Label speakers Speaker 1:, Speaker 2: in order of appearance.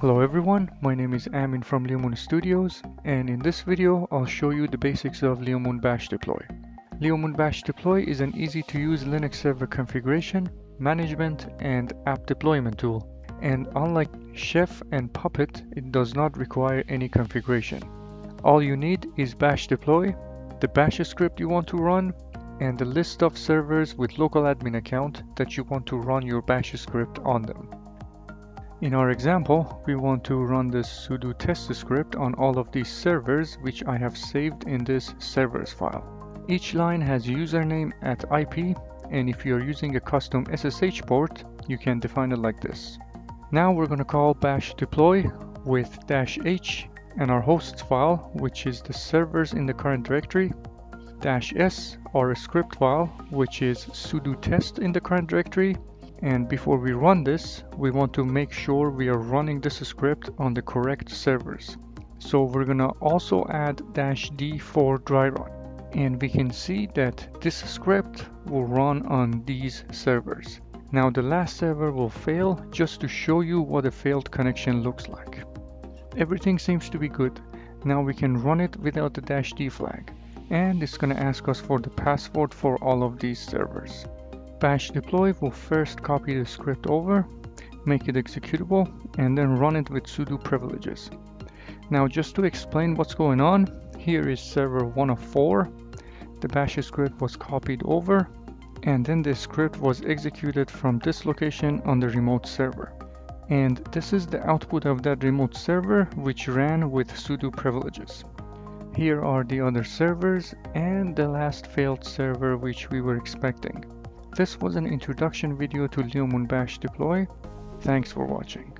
Speaker 1: Hello everyone, my name is Amin from LeoMoon Studios and in this video I'll show you the basics of LeoMoon Bash Deploy. LeoMoon Bash Deploy is an easy to use Linux server configuration, management and app deployment tool and unlike Chef and Puppet it does not require any configuration. All you need is Bash Deploy, the bash script you want to run and the list of servers with local admin account that you want to run your bash script on them. In our example, we want to run this sudo test script on all of these servers which I have saved in this servers file. Each line has username at IP and if you're using a custom SSH port, you can define it like this. Now we're going to call bash deploy with dash h and our hosts file, which is the servers in the current directory, dash s or a script file, which is sudo test in the current directory, and before we run this, we want to make sure we are running this script on the correct servers. So we're gonna also add dash d for dry run. And we can see that this script will run on these servers. Now the last server will fail just to show you what a failed connection looks like. Everything seems to be good. Now we can run it without the dash d flag. And it's gonna ask us for the password for all of these servers bash deploy will first copy the script over, make it executable, and then run it with sudo privileges. Now just to explain what's going on, here is server 1 of 4. The bash script was copied over, and then the script was executed from this location on the remote server. And this is the output of that remote server which ran with sudo privileges. Here are the other servers and the last failed server which we were expecting. This was an introduction video to LeoMoon Bash Deploy. Thanks for watching.